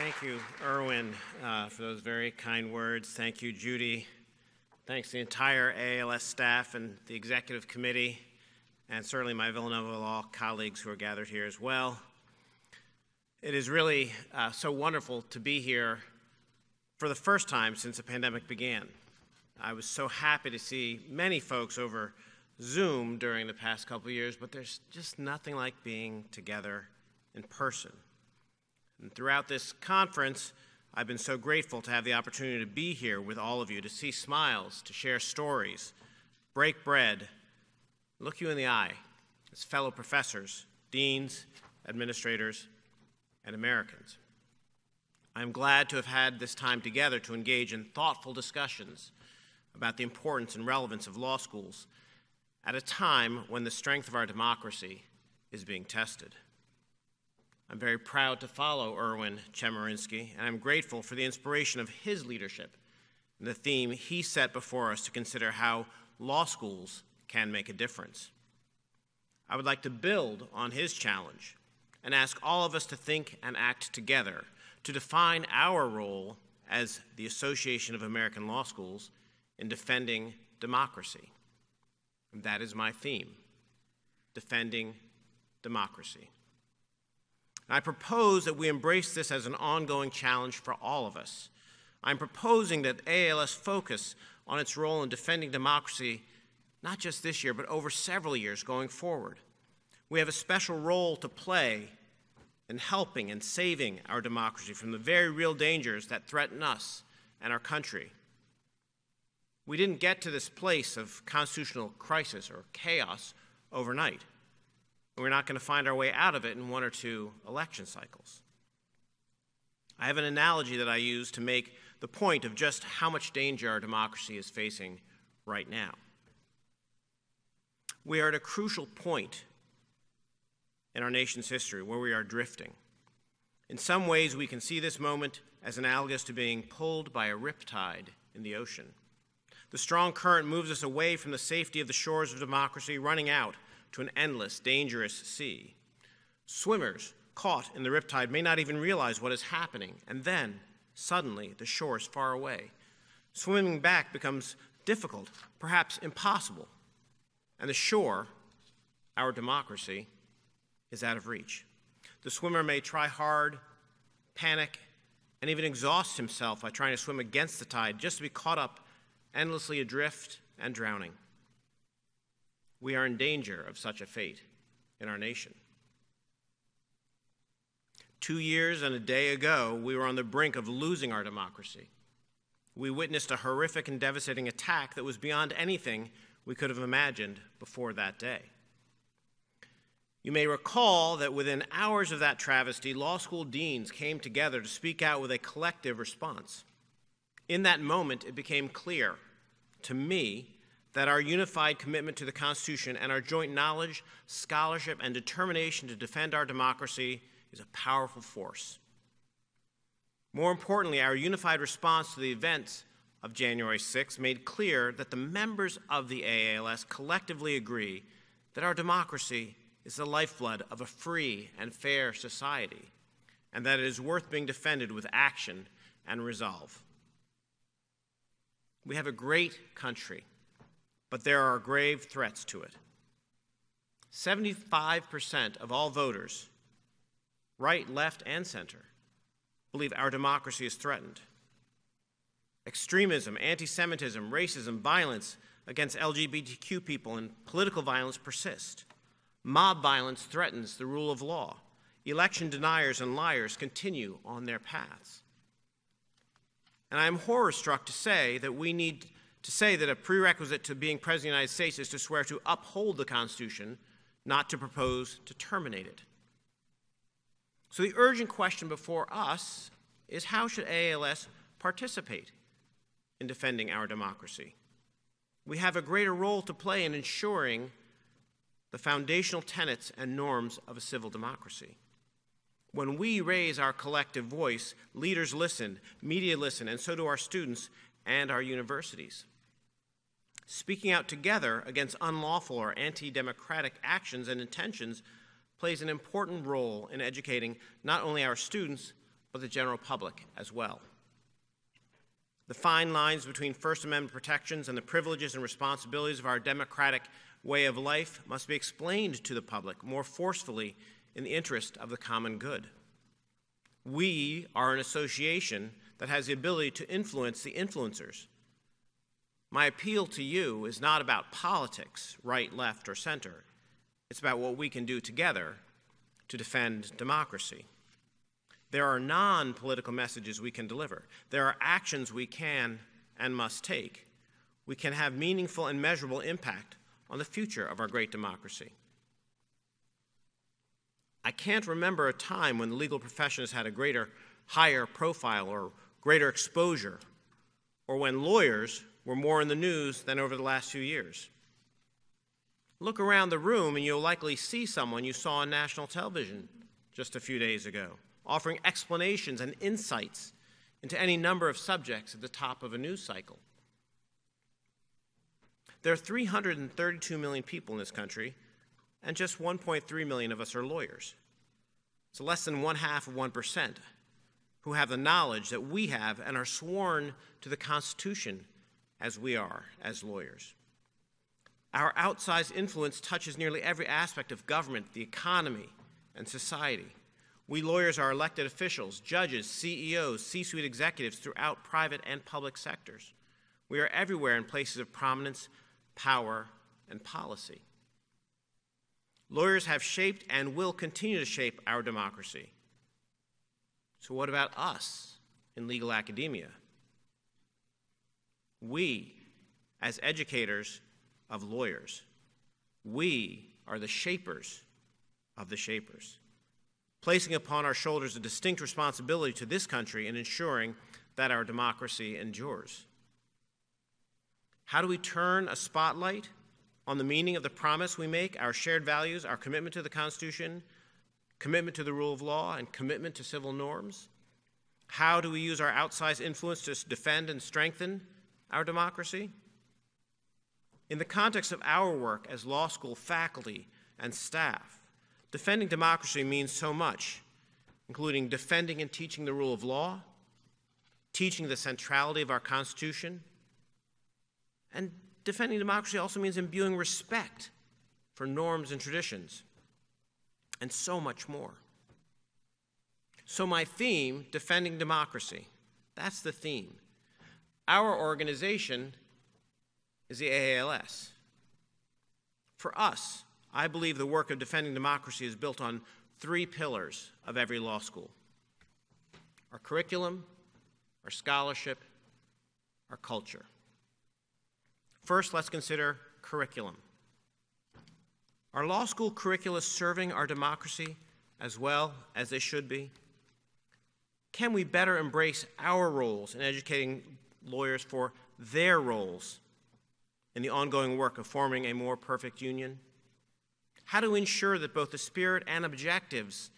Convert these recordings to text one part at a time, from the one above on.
Thank you, Erwin, uh, for those very kind words. Thank you, Judy. Thanks to the entire AALS staff and the executive committee, and certainly my Villanova Law colleagues who are gathered here as well. It is really uh, so wonderful to be here for the first time since the pandemic began. I was so happy to see many folks over Zoom during the past couple years, but there's just nothing like being together in person. And throughout this conference, I've been so grateful to have the opportunity to be here with all of you, to see smiles, to share stories, break bread, look you in the eye as fellow professors, deans, administrators, and Americans. I'm glad to have had this time together to engage in thoughtful discussions about the importance and relevance of law schools at a time when the strength of our democracy is being tested. I'm very proud to follow Erwin Chemerinsky, and I'm grateful for the inspiration of his leadership and the theme he set before us to consider how law schools can make a difference. I would like to build on his challenge and ask all of us to think and act together to define our role as the Association of American Law Schools in defending democracy. And that is my theme defending democracy. And I propose that we embrace this as an ongoing challenge for all of us. I'm proposing that AALS focus on its role in defending democracy not just this year, but over several years going forward. We have a special role to play in helping and saving our democracy from the very real dangers that threaten us and our country. We didn't get to this place of constitutional crisis or chaos overnight. And we're not going to find our way out of it in one or two election cycles. I have an analogy that I use to make the point of just how much danger our democracy is facing right now. We are at a crucial point in our nation's history where we are drifting. In some ways, we can see this moment as analogous to being pulled by a riptide in the ocean. The strong current moves us away from the safety of the shores of democracy, running out to an endless, dangerous sea. Swimmers caught in the riptide may not even realize what is happening, and then, suddenly, the shore is far away. Swimming back becomes difficult, perhaps impossible, and the shore, our democracy, is out of reach. The swimmer may try hard, panic, and even exhaust himself by trying to swim against the tide just to be caught up endlessly adrift and drowning. We are in danger of such a fate in our nation. Two years and a day ago, we were on the brink of losing our democracy. We witnessed a horrific and devastating attack that was beyond anything we could have imagined before that day. You may recall that within hours of that travesty, law school deans came together to speak out with a collective response. In that moment, it became clear to me that our unified commitment to the Constitution and our joint knowledge, scholarship, and determination to defend our democracy is a powerful force. More importantly, our unified response to the events of January 6 made clear that the members of the AALS collectively agree that our democracy is the lifeblood of a free and fair society, and that it is worth being defended with action and resolve. We have a great country, but there are grave threats to it. 75% of all voters, right, left, and center, believe our democracy is threatened. Extremism, anti Semitism, racism, violence against LGBTQ people, and political violence persist. Mob violence threatens the rule of law. Election deniers and liars continue on their paths. And I am horror struck to say that we need to say that a prerequisite to being President of the United States is to swear to uphold the Constitution, not to propose to terminate it. So the urgent question before us is how should AALS participate in defending our democracy? We have a greater role to play in ensuring the foundational tenets and norms of a civil democracy. When we raise our collective voice, leaders listen, media listen, and so do our students and our universities. Speaking out together against unlawful or anti democratic actions and intentions plays an important role in educating not only our students, but the general public as well. The fine lines between First Amendment protections and the privileges and responsibilities of our democratic way of life must be explained to the public more forcefully in the interest of the common good. We are an association that has the ability to influence the influencers. My appeal to you is not about politics, right, left, or center. It's about what we can do together to defend democracy. There are non political messages we can deliver. There are actions we can and must take. We can have meaningful and measurable impact on the future of our great democracy. I can't remember a time when the legal profession has had a greater, higher profile or greater exposure, or when lawyers were more in the news than over the last few years. Look around the room and you'll likely see someone you saw on national television just a few days ago, offering explanations and insights into any number of subjects at the top of a news cycle. There are 332 million people in this country, and just 1.3 million of us are lawyers. So less than one half of 1% who have the knowledge that we have and are sworn to the Constitution as we are as lawyers. Our outsized influence touches nearly every aspect of government, the economy, and society. We lawyers are elected officials, judges, CEOs, C suite executives throughout private and public sectors. We are everywhere in places of prominence, power, and policy. Lawyers have shaped and will continue to shape our democracy. So, what about us in legal academia? We, as educators of lawyers, we are the shapers of the shapers, placing upon our shoulders a distinct responsibility to this country in ensuring that our democracy endures. How do we turn a spotlight on the meaning of the promise we make, our shared values, our commitment to the Constitution, commitment to the rule of law, and commitment to civil norms? How do we use our outsized influence to defend and strengthen our democracy? In the context of our work as law school faculty and staff, defending democracy means so much, including defending and teaching the rule of law, teaching the centrality of our Constitution, and defending democracy also means imbuing respect for norms and traditions, and so much more. So, my theme, defending democracy, that's the theme. Our organization is the AALS. For us, I believe the work of defending democracy is built on three pillars of every law school our curriculum, our scholarship, our culture. First, let's consider curriculum. Are law school curricula serving our democracy as well as they should be? Can we better embrace our roles in educating lawyers for their roles in the ongoing work of forming a more perfect union? How to ensure that both the spirit and objectives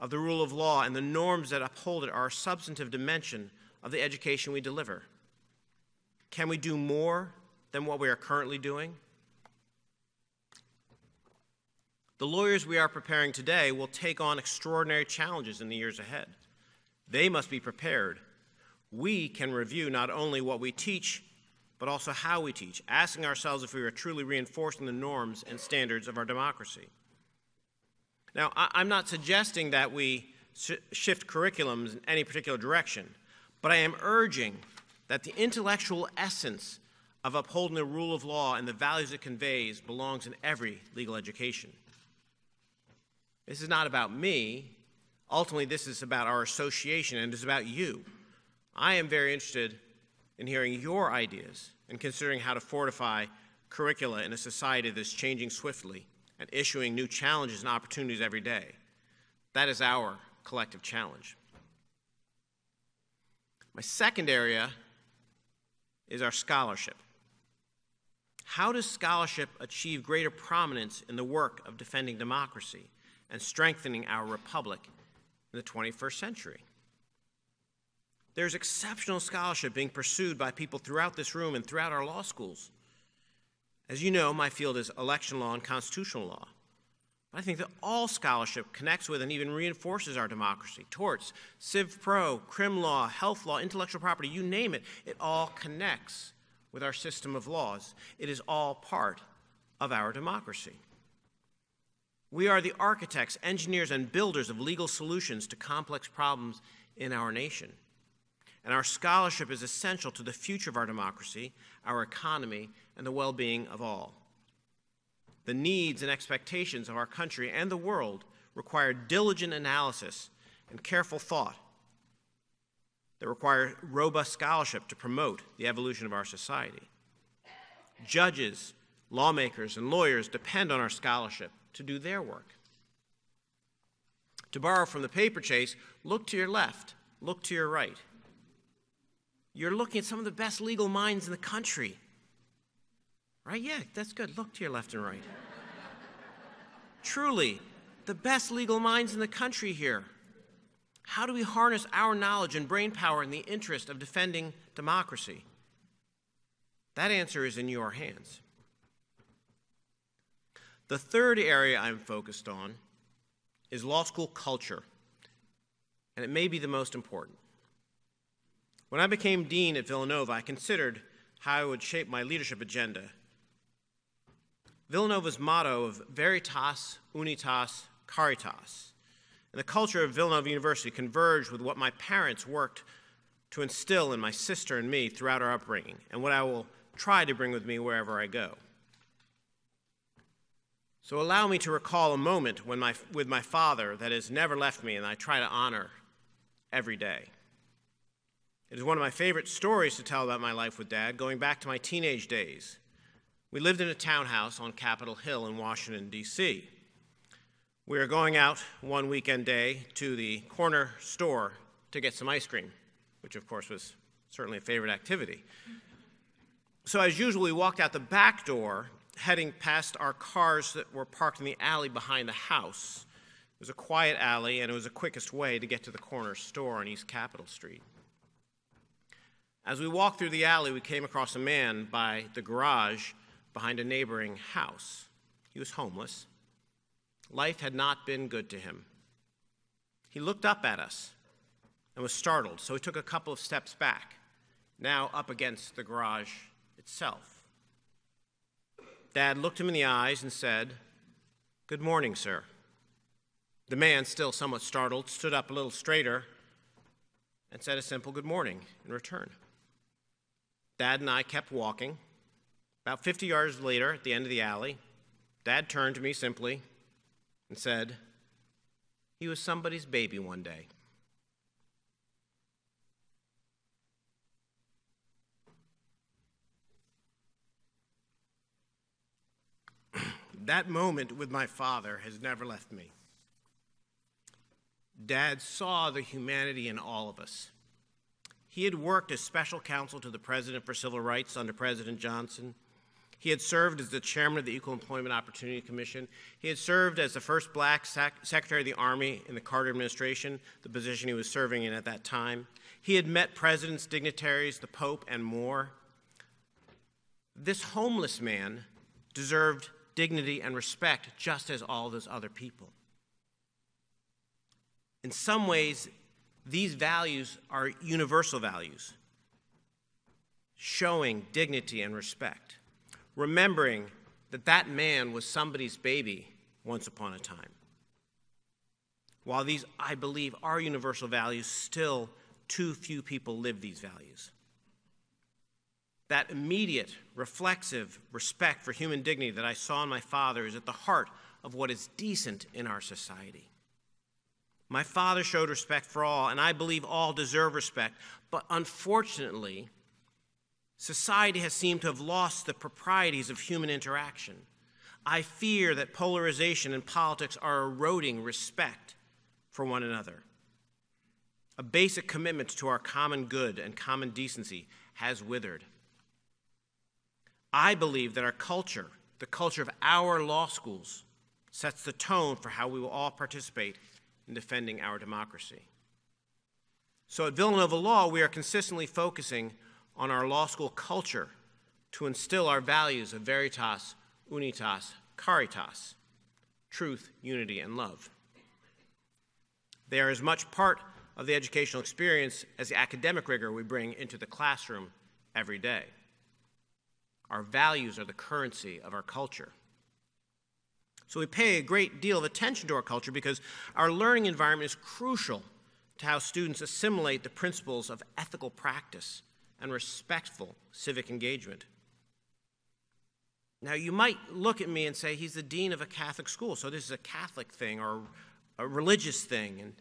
of the rule of law and the norms that uphold it are a substantive dimension of the education we deliver? Can we do more than what we are currently doing? The lawyers we are preparing today will take on extraordinary challenges in the years ahead. They must be prepared. We can review not only what we teach, but also how we teach, asking ourselves if we are truly reinforcing the norms and standards of our democracy. Now, I'm not suggesting that we shift curriculums in any particular direction, but I am urging that the intellectual essence of upholding the rule of law and the values it conveys belongs in every legal education. This is not about me. Ultimately, this is about our association and it's about you. I am very interested in hearing your ideas and considering how to fortify curricula in a society that's changing swiftly and issuing new challenges and opportunities every day. That is our collective challenge. My second area is our scholarship. How does scholarship achieve greater prominence in the work of defending democracy and strengthening our republic in the 21st century? There's exceptional scholarship being pursued by people throughout this room and throughout our law schools. As you know, my field is election law and constitutional law. But I think that all scholarship connects with and even reinforces our democracy. Torts, civ pro, crim law, health law, intellectual property, you name it, it all connects with our system of laws. It is all part of our democracy. We are the architects, engineers, and builders of legal solutions to complex problems in our nation. And our scholarship is essential to the future of our democracy, our economy, and the well being of all. The needs and expectations of our country and the world require diligent analysis and careful thought that require robust scholarship to promote the evolution of our society. Judges, lawmakers, and lawyers depend on our scholarship to do their work. To borrow from the paper chase, look to your left, look to your right. You're looking at some of the best legal minds in the country. Right? Yeah, that's good. Look to your left and right. Truly, the best legal minds in the country here. How do we harness our knowledge and brain power in the interest of defending democracy? That answer is in your hands. The third area I'm focused on is law school culture, and it may be the most important. When I became dean at Villanova, I considered how I would shape my leadership agenda. Villanova's motto of Veritas, Unitas, Caritas, and the culture of Villanova University converged with what my parents worked to instill in my sister and me throughout our upbringing, and what I will try to bring with me wherever I go. So allow me to recall a moment when my, with my father that has never left me and I try to honor every day. It is one of my favorite stories to tell about my life with Dad, going back to my teenage days. We lived in a townhouse on Capitol Hill in Washington, D.C. We were going out one weekend day to the corner store to get some ice cream, which of course was certainly a favorite activity. So, as usual, we walked out the back door heading past our cars that were parked in the alley behind the house. It was a quiet alley, and it was the quickest way to get to the corner store on East Capitol Street. As we walked through the alley, we came across a man by the garage behind a neighboring house. He was homeless. Life had not been good to him. He looked up at us and was startled, so he took a couple of steps back, now up against the garage itself. Dad looked him in the eyes and said, Good morning, sir. The man, still somewhat startled, stood up a little straighter and said a simple good morning in return. Dad and I kept walking. About 50 yards later, at the end of the alley, Dad turned to me simply and said, He was somebody's baby one day. That moment with my father has never left me. Dad saw the humanity in all of us. He had worked as special counsel to the President for Civil Rights under President Johnson. He had served as the chairman of the Equal Employment Opportunity Commission. He had served as the first black sec- Secretary of the Army in the Carter administration, the position he was serving in at that time. He had met presidents, dignitaries, the Pope, and more. This homeless man deserved dignity, and respect just as all those other people. In some ways, these values are universal values, showing dignity and respect, remembering that that man was somebody's baby once upon a time. While these, I believe, are universal values, still too few people live these values that immediate, reflexive respect for human dignity that I saw in my father is at the heart of what is decent in our society. My father showed respect for all, and I believe all deserve respect. But unfortunately, society has seemed to have lost the proprieties of human interaction. I fear that polarization and politics are eroding respect for one another. A basic commitment to our common good and common decency has withered. I believe that our culture, the culture of our law schools, sets the tone for how we will all participate in defending our democracy. So at Villanova Law, we are consistently focusing on our law school culture to instill our values of veritas, unitas, caritas. truth, unity, and love. They are as much part of the educational experience as the academic rigor we bring into the classroom every day. Our values are the currency of our culture. So we pay a great deal of attention to our culture because our learning environment is crucial to how students assimilate the principles of ethical practice and respectful civic engagement. Now, you might look at me and say, he's the dean of a Catholic school, so this is a Catholic thing or a religious thing. And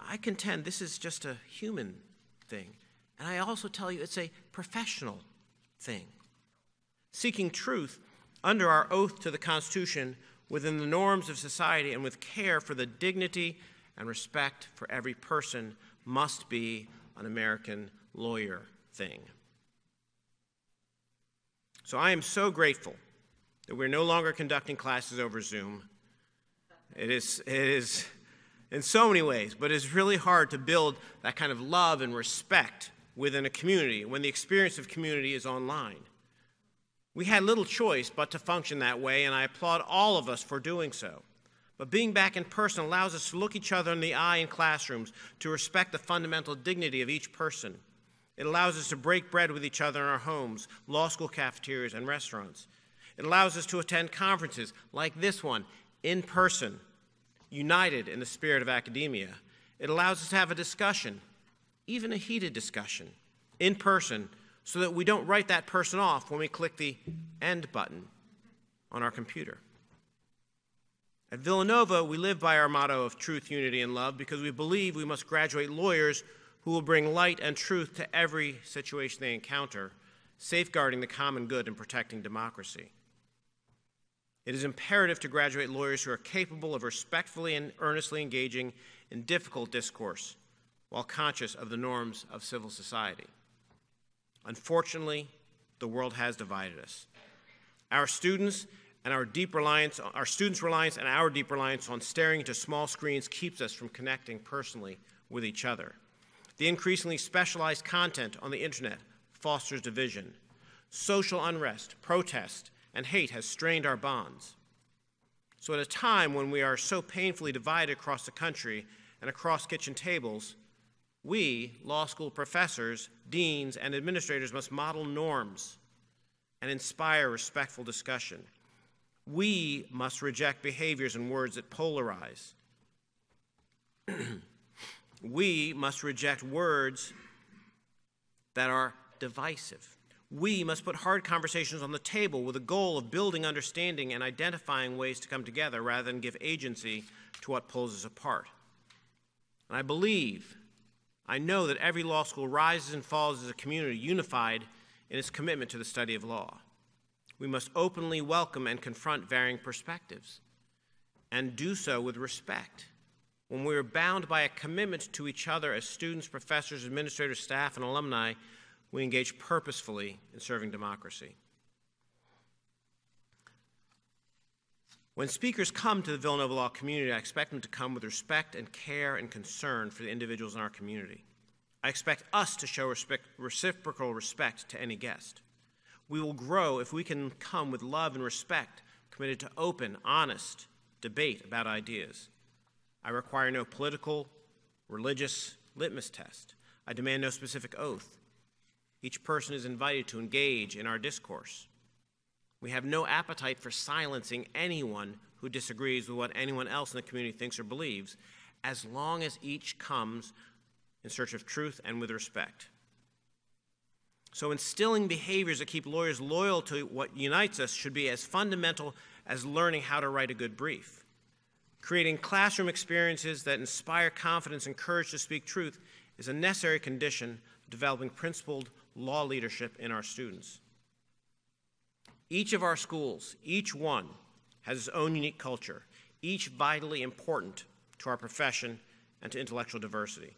I contend this is just a human thing. And I also tell you it's a professional thing. Seeking truth under our oath to the Constitution within the norms of society and with care for the dignity and respect for every person must be an American lawyer thing. So I am so grateful that we're no longer conducting classes over Zoom. It is, it is in so many ways, but it's really hard to build that kind of love and respect within a community when the experience of community is online. We had little choice but to function that way, and I applaud all of us for doing so. But being back in person allows us to look each other in the eye in classrooms, to respect the fundamental dignity of each person. It allows us to break bread with each other in our homes, law school cafeterias, and restaurants. It allows us to attend conferences like this one in person, united in the spirit of academia. It allows us to have a discussion, even a heated discussion, in person so that we don't write that person off when we click the end button on our computer. At Villanova, we live by our motto of truth, unity, and love because we believe we must graduate lawyers who will bring light and truth to every situation they encounter, safeguarding the common good and protecting democracy. It is imperative to graduate lawyers who are capable of respectfully and earnestly engaging in difficult discourse while conscious of the norms of civil society. Unfortunately, the world has divided us. Our students and our deep reliance, our students' reliance and our deep reliance on staring into small screens keeps us from connecting personally with each other. The increasingly specialized content on the internet fosters division. Social unrest, protest, and hate has strained our bonds. So, at a time when we are so painfully divided across the country and across kitchen tables, we, law school professors, deans, and administrators, must model norms and inspire respectful discussion. We must reject behaviors and words that polarize. we must reject words that are divisive. We must put hard conversations on the table with a goal of building understanding and identifying ways to come together rather than give agency to what pulls us apart. And I believe I know that every law school rises and falls as a community unified in its commitment to the study of law. We must openly welcome and confront varying perspectives and do so with respect. When we are bound by a commitment to each other as students, professors, administrators, staff, and alumni, we engage purposefully in serving democracy. When speakers come to the Villanova Law community, I expect them to come with respect and care and concern for the individuals in our community. I expect us to show respect, reciprocal respect to any guest. We will grow if we can come with love and respect, committed to open, honest debate about ideas. I require no political, religious litmus test. I demand no specific oath. Each person is invited to engage in our discourse. We have no appetite for silencing anyone who disagrees with what anyone else in the community thinks or believes, as long as each comes in search of truth and with respect. So, instilling behaviors that keep lawyers loyal to what unites us should be as fundamental as learning how to write a good brief. Creating classroom experiences that inspire confidence and courage to speak truth is a necessary condition of developing principled law leadership in our students. Each of our schools, each one, has its own unique culture, each vitally important to our profession and to intellectual diversity.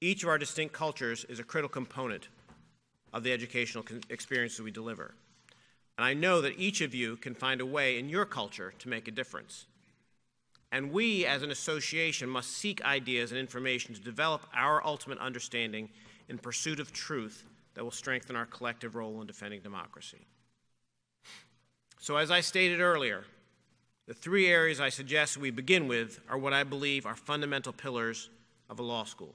Each of our distinct cultures is a critical component of the educational experiences we deliver. And I know that each of you can find a way in your culture to make a difference. And we, as an association, must seek ideas and information to develop our ultimate understanding in pursuit of truth that will strengthen our collective role in defending democracy. So, as I stated earlier, The three areas I suggest we begin with are what I believe are fundamental pillars of a law school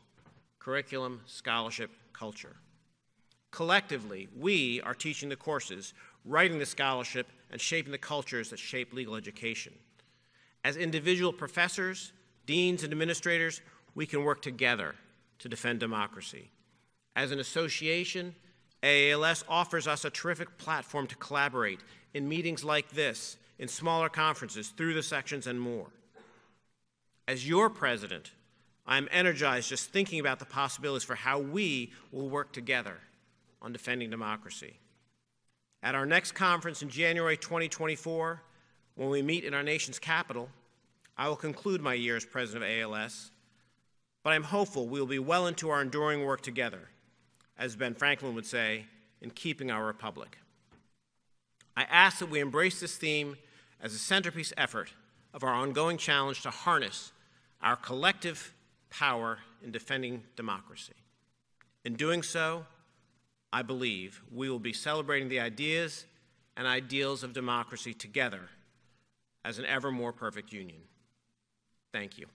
curriculum, scholarship, culture. Collectively, we are teaching the courses, writing the scholarship, and shaping the cultures that shape legal education. As individual professors, deans, and administrators, we can work together to defend democracy. As an association, AALS offers us a terrific platform to collaborate in meetings like this, in smaller conferences, through the sections, and more. As your president, I'm energized just thinking about the possibilities for how we will work together on defending democracy. At our next conference in January 2024, when we meet in our nation's capital, I will conclude my year as president of ALS, but I'm hopeful we will be well into our enduring work together, as Ben Franklin would say, in keeping our republic. I ask that we embrace this theme as a centerpiece effort of our ongoing challenge to harness our collective power in defending democracy. In doing so, I believe we will be celebrating the ideas and ideals of democracy together as an ever more perfect union. Thank you.